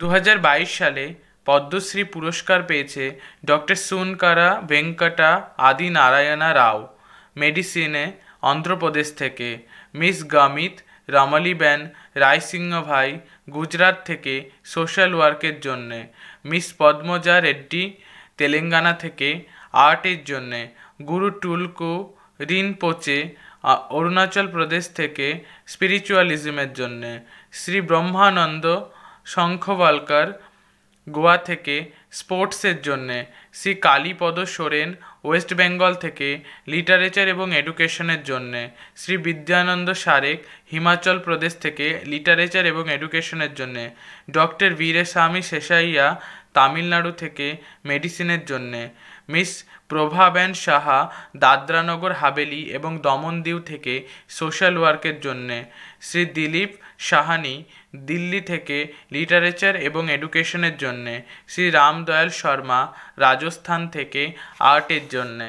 দু হাজার বাইশ সালে পদ্মশ্রী পুরস্কার পেয়েছে ডক্টর সুনকারা ভেঙ্কটা আদি নারায়ণা রাও, মেডিসিনে অন্ধ্রপ্রদেশ থেকে, মিস গামিত রামালিবেন রায়সিংহ ভাই গুজরাট থেকে সোশ্যাল ওয়ার্কের জন্যে, মিস পদ্মজা রেড্ডি তেলেঙ্গানা থেকে আর্টের জন্যে, গুরু টুলকু রিনপোচে অরুণাচল প্রদেশ থেকে স্পিরিচুয়ালিজমের জন্যে, শ্রী ব্রহ্মানন্দ শঙ্খওয়ালকার গোয়া থেকে স্পোর্টসের জন্যে শ্রী কালীপদ সোরেন ওয়েস্ট বেঙ্গল থেকে লিটারেচার এবং এডুকেশনের জন্যে, শ্রী বিদ্যানন্দ সারেক হিমাচল প্রদেশ থেকে লিটারেচার এবং এডুকেশনের জন্যে, ডক্টর বীরেস্বামী শেষাইয়া তামিলনাড়ু থেকে মেডিসিনের জন্যে। মিস প্রভাবেন সাহা দাদরানগর হাবেলি এবং দমনদিউ থেকে সোশ্যাল ওয়ার্কের জন্যে। শ্রী দিলীপ সাহানি দিল্লি থেকে লিটারেচার এবং এডুকেশনের জন্যে। শ্রী রামদয়াল শর্মা রাজস্থান থেকে আর্টের জন্যে।